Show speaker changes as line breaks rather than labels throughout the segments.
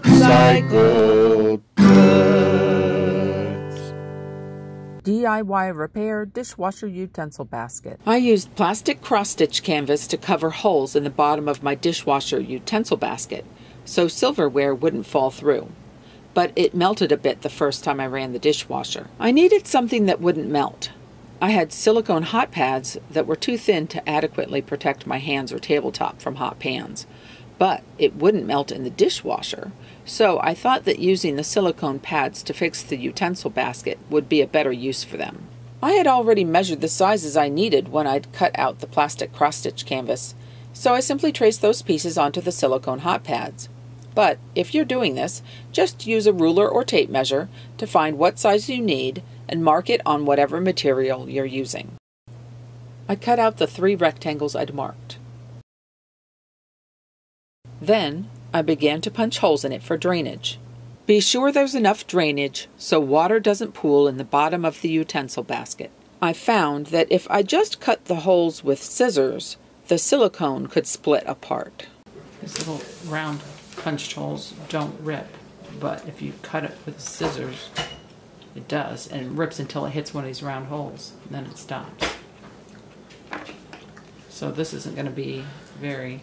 upcycled. DIY repair dishwasher utensil basket.
I used plastic cross stitch canvas to cover holes in the bottom of my dishwasher utensil basket so silverware wouldn't fall through. But it melted a bit the first time I ran the dishwasher. I needed something that wouldn't melt. I had silicone hot pads that were too thin to adequately protect my hands or tabletop from hot pans, but it wouldn't melt in the dishwasher, so I thought that using the silicone pads to fix the utensil basket would be a better use for them. I had already measured the sizes I needed when I'd cut out the plastic cross-stitch canvas, so I simply traced those pieces onto the silicone hot pads. But if you're doing this, just use a ruler or tape measure to find what size you need and mark it on whatever material you're using. I cut out the three rectangles I'd marked. Then I began to punch holes in it for drainage. Be sure there's enough drainage so water doesn't pool in the bottom of the utensil basket. I found that if I just cut the holes with scissors, the silicone could split apart.
These little round punched holes don't rip, but if you cut it with scissors, it does, and it rips until it hits one of these round holes, then it stops. So this isn't going to be very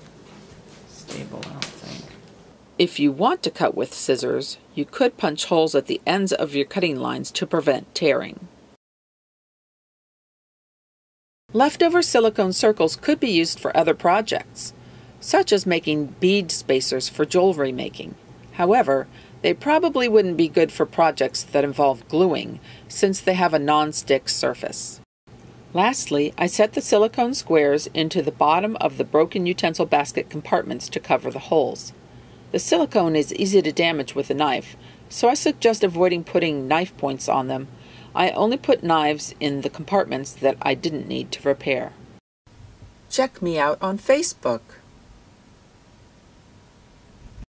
stable, I don't think.
If you want to cut with scissors, you could punch holes at the ends of your cutting lines to prevent tearing. Leftover silicone circles could be used for other projects, such as making bead spacers for jewelry making. However, they probably wouldn't be good for projects that involve gluing, since they have a non-stick surface. Lastly, I set the silicone squares into the bottom of the broken utensil basket compartments to cover the holes. The silicone is easy to damage with a knife, so I suggest avoiding putting knife points on them. I only put knives in the compartments that I didn't need to repair.
Check me out on Facebook.